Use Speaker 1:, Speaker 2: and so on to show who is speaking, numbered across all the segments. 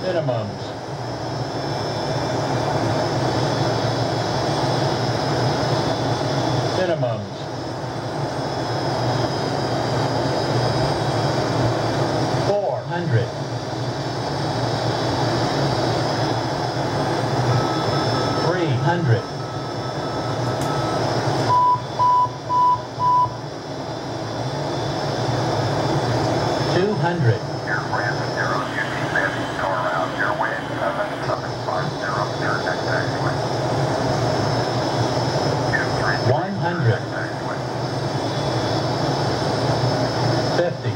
Speaker 1: minimums. Minimums. Four hundred. Three hundred. Two hundred.
Speaker 2: 100,
Speaker 1: 50,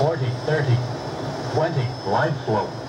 Speaker 1: 40, 30, 20, glide slope.